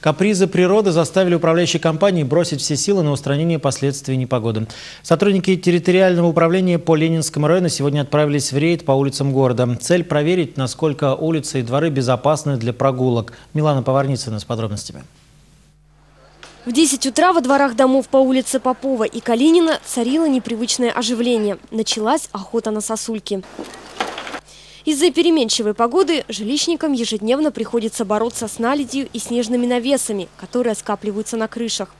Капризы природы заставили управляющие компании бросить все силы на устранение последствий непогоды. Сотрудники территориального управления по Ленинскому району сегодня отправились в рейд по улицам города. Цель проверить, насколько улицы и дворы безопасны для прогулок. Милана Поварницына с подробностями. В 10 утра во дворах домов по улице Попова и Калинина царило непривычное оживление. Началась охота на сосульки. Из-за переменчивой погоды жилищникам ежедневно приходится бороться с наледью и снежными навесами, которые скапливаются на крышах.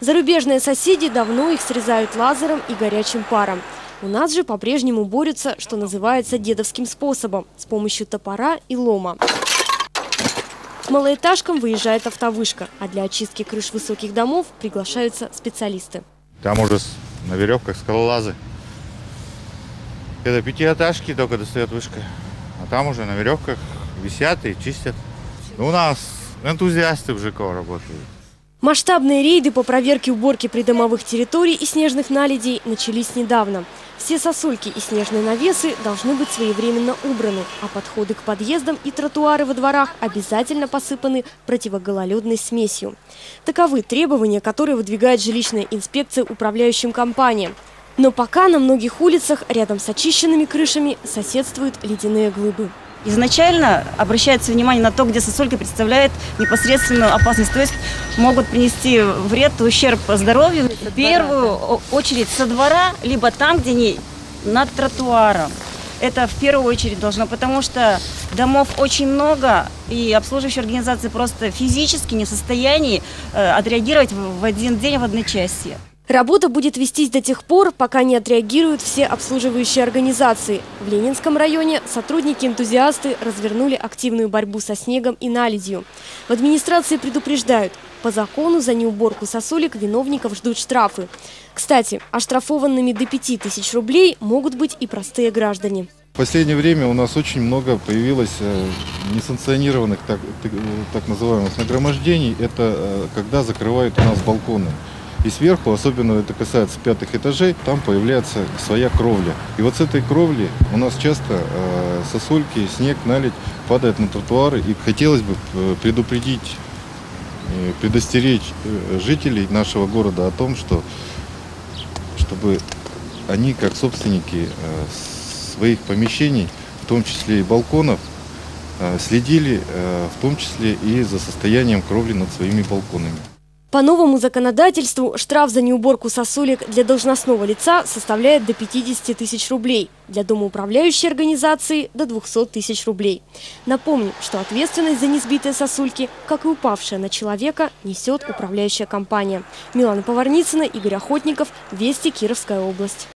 Зарубежные соседи давно их срезают лазером и горячим паром. У нас же по-прежнему борются, что называется, дедовским способом – с помощью топора и лома. К малоэтажкам выезжает автовышка, а для очистки крыш высоких домов приглашаются специалисты. Там уже на веревках скалолазы. Это пятиэтажки только достает вышка. А там уже на веревках висят и чистят. У нас энтузиасты в ЖК работают. Масштабные рейды по проверке уборки придомовых территорий и снежных наледей начались недавно. Все сосульки и снежные навесы должны быть своевременно убраны, а подходы к подъездам и тротуары во дворах обязательно посыпаны противогололедной смесью. Таковы требования, которые выдвигает жилищная инспекция управляющим компаниям. Но пока на многих улицах рядом с очищенными крышами соседствуют ледяные глыбы. Изначально обращается внимание на то, где сосулька представляет непосредственную опасность, то есть могут принести вред, ущерб здоровью. В первую очередь со двора, либо там, где не над тротуаром. Это в первую очередь должно, потому что домов очень много, и обслуживающие организации просто физически не в состоянии э, отреагировать в один день в одночасье. Работа будет вестись до тех пор, пока не отреагируют все обслуживающие организации. В Ленинском районе сотрудники-энтузиасты развернули активную борьбу со снегом и наледью. В администрации предупреждают, по закону за неуборку сосулек виновников ждут штрафы. Кстати, оштрафованными до 5000 рублей могут быть и простые граждане. В последнее время у нас очень много появилось э, несанкционированных так, так называемых нагромождений. Это э, когда закрывают у нас балконы. И сверху, особенно это касается пятых этажей, там появляется своя кровля. И вот с этой кровли у нас часто э, сосульки, снег, наледь падает на тротуары. И хотелось бы э, предупредить, э, предостеречь жителей нашего города о том, что чтобы они, как собственники своих помещений, в том числе и балконов, следили в том числе и за состоянием кровли над своими балконами. По новому законодательству штраф за неуборку сосулек для должностного лица составляет до 50 тысяч рублей, для домоуправляющей организации – до 200 тысяч рублей. Напомню, что ответственность за несбитые сосульки, как и упавшая на человека, несет управляющая компания. Милана Поварницына, Игорь Охотников, Вести, Кировская область.